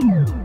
Yeah.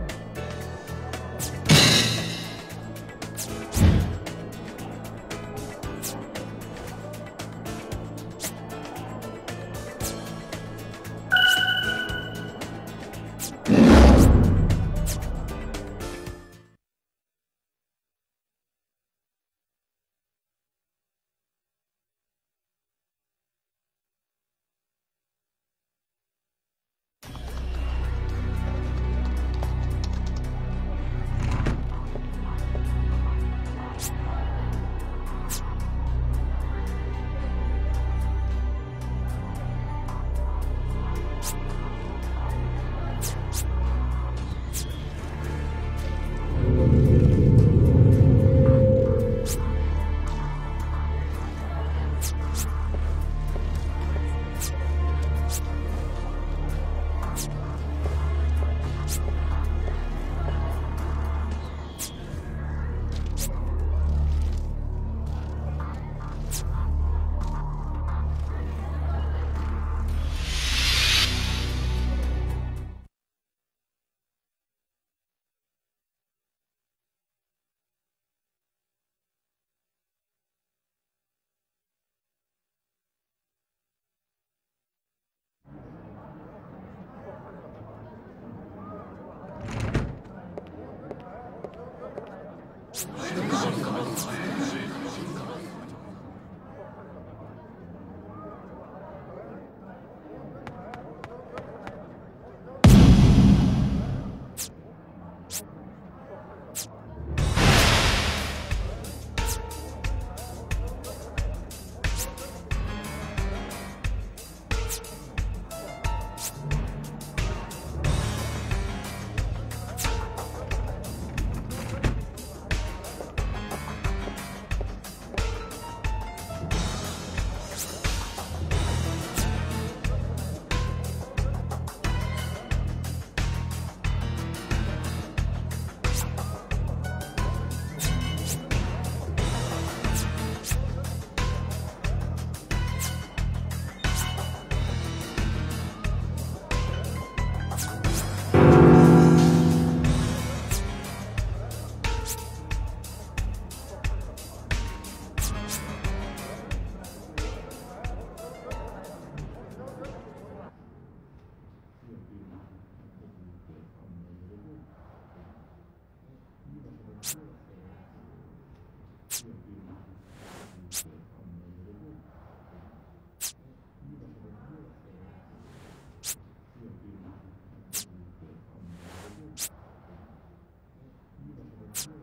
ごめんごめんごめん。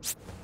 you